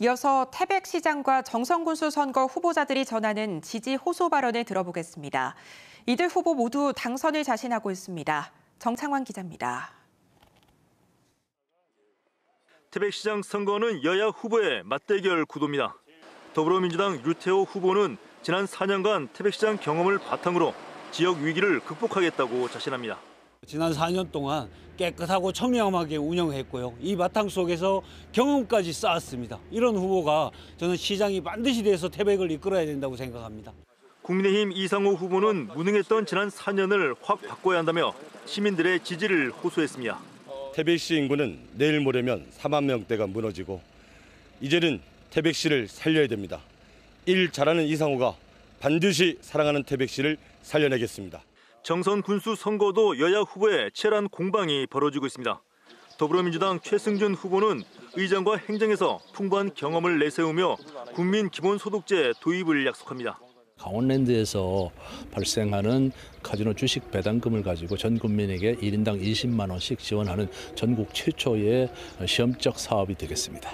이어서 태백 시장과 정성군수 선거 후보자들이 전하는 지지 호소 발언을 들어보겠습니다. 이들 후보 모두 당선을 자신하고 있습니다. 정창환 기자입니다. 태백시장 선거는 여야 후보의 맞대결 구도입니다. 더불어민주당 유태호 후보는 지난 4년간 태백시장 경험을 바탕으로 지역 위기를 극복하겠다고 자신합니다. 지난 4년 동안 깨끗하고 청렴하게 운영했고요. 이 바탕 속에서 경험까지 쌓았습니다. 이런 후보가 저는 시장이 반드시 돼서 태백을 이끌어야 된다고 생각합니다. 국민의힘 이상호 후보는 무능했던 지난 4년을 확 바꿔야 한다며 시민들의 지지를 호소했습니다. 태백시 인구는 내일 모레면 4만 명대가 무너지고 이제는 태백시를 살려야 됩니다. 일 잘하는 이상호가 반드시 사랑하는 태백시를 살려내겠습니다. 정선 군수 선거도 여야 후보의 치열한 공방이 벌어지고 있습니다. 더불어민주당 최승준 후보는 의장과 행정에서 풍부한 경험을 내세우며 국민 기본소득제 도입을 약속합니다. 강원랜드에서 발생하는 카지노 주식 배당금을 가지고 전 국민에게 1인당 20만 원씩 지원하는 전국 최초의 시험적 사업이 되겠습니다.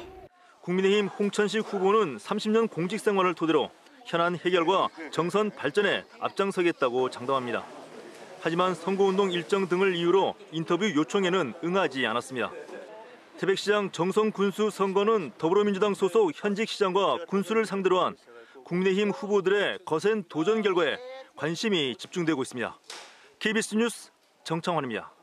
국민의힘 홍천식 후보는 30년 공직 생활을 토대로 현안 해결과 정선 발전에 앞장서겠다고 장담합니다. 하지만 선거운동 일정 등을 이유로 인터뷰 요청에는 응하지 않았습니다. 태백시장 정성 군수 선거는 더불어민주당 소속 현직 시장과 군수를 상대로 한 국민의힘 후보들의 거센 도전 결과에 관심이 집중되고 있습니다. KBS 뉴스 정창환입니다.